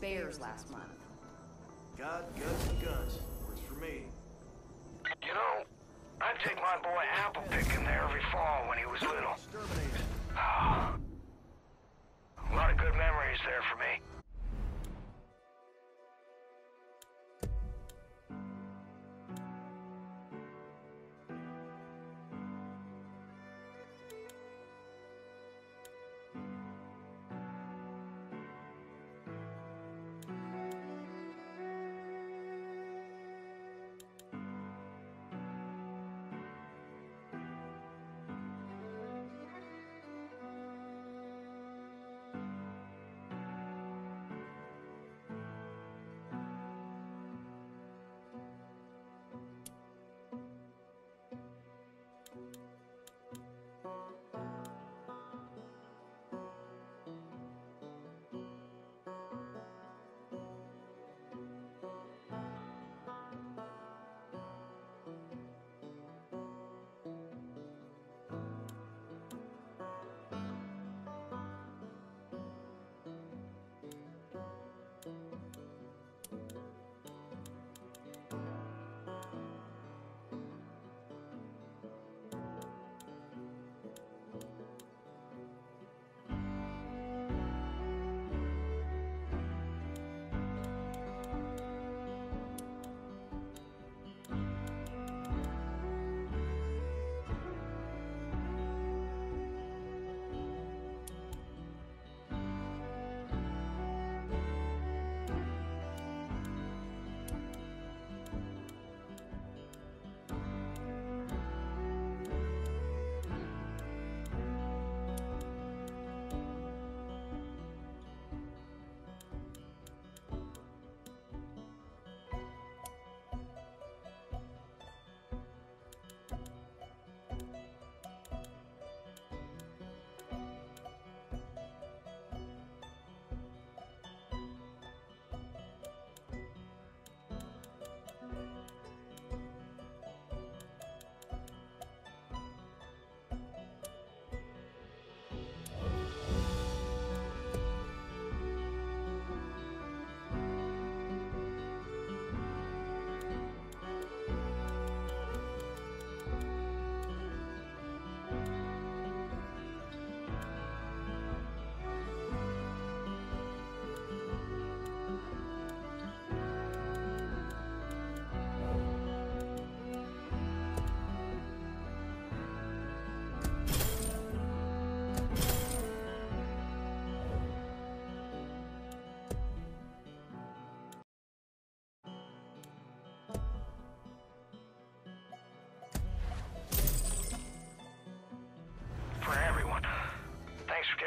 bears last month. God, guns, and guns. Works for me. You know, I'd take my boy apple picking there every fall when he was little. Ah. A lot of good memories there for me.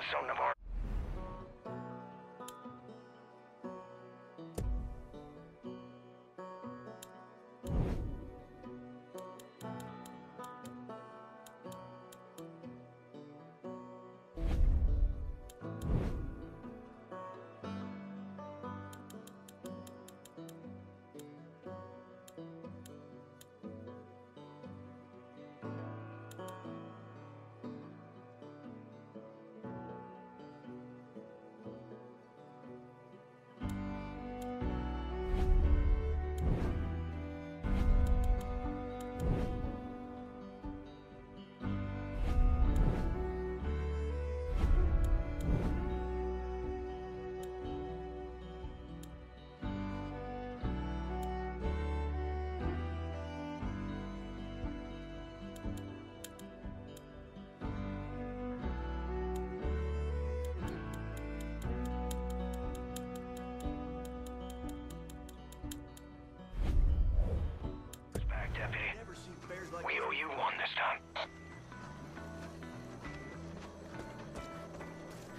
Getting of our...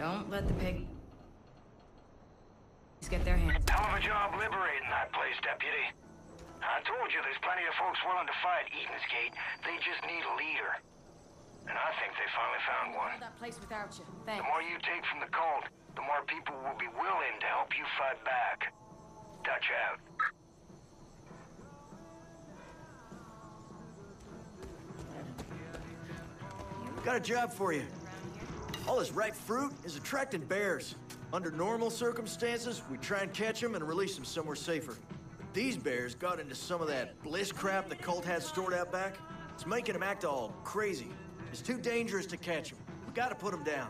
Don't let the pig get their hands. Hell of a job liberating that place, deputy. I told you there's plenty of folks willing to fight Eden's Gate. They just need a leader. And I think they finally found one. That place without you. The more you take from the cult, the more people will be willing to help you fight back. Dutch out. Got a job for you. All this ripe fruit is attracting bears. Under normal circumstances, we try and catch them and release them somewhere safer. But these bears got into some of that bliss crap the cult had stored out back. It's making them act all crazy. It's too dangerous to catch them. We gotta put them down.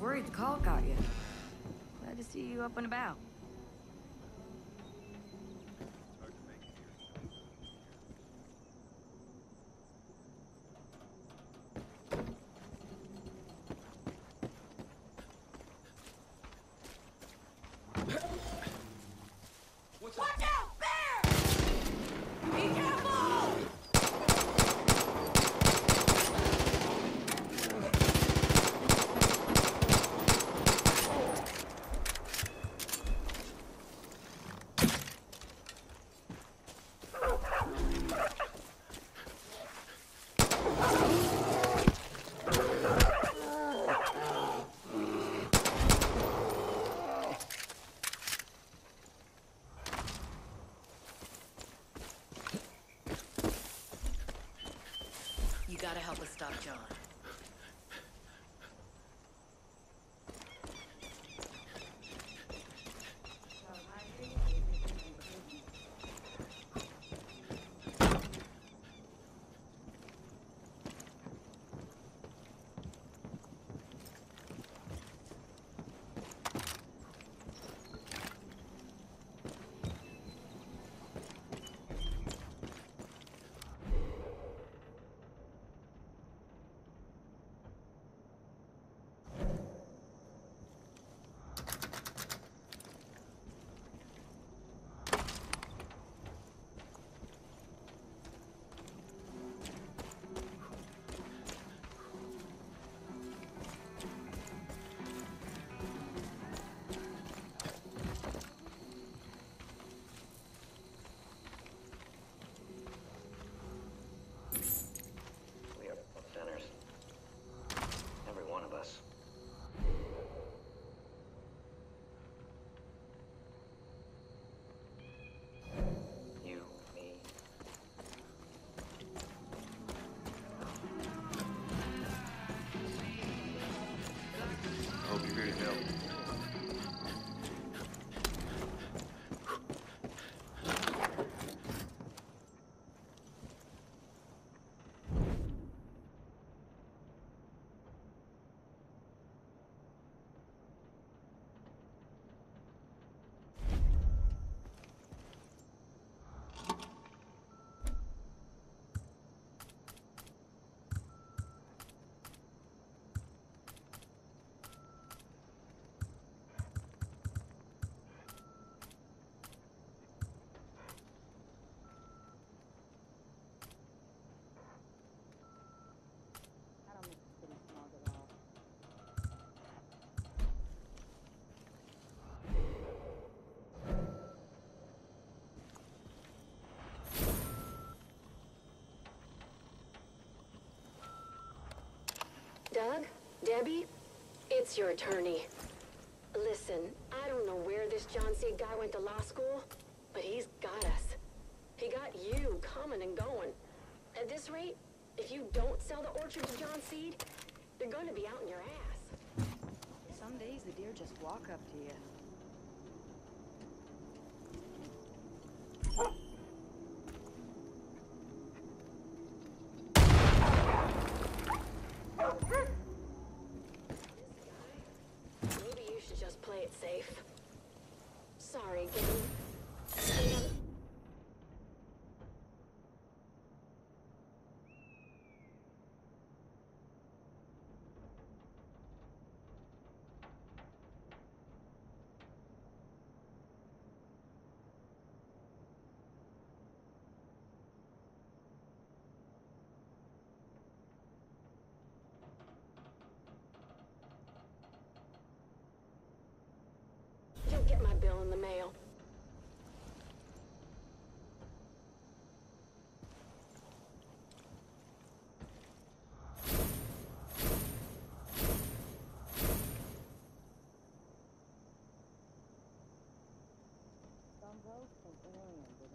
Worried the call got you. Glad to see you up and about. Doug? Debbie? It's your attorney. Listen, I don't know where this John Seed guy went to law school, but he's got us. He got you coming and going. At this rate, if you don't sell the orchard to John Seed, they're gonna be out in your ass. Some days the deer just walk up to you. bill in the mail. Some votes from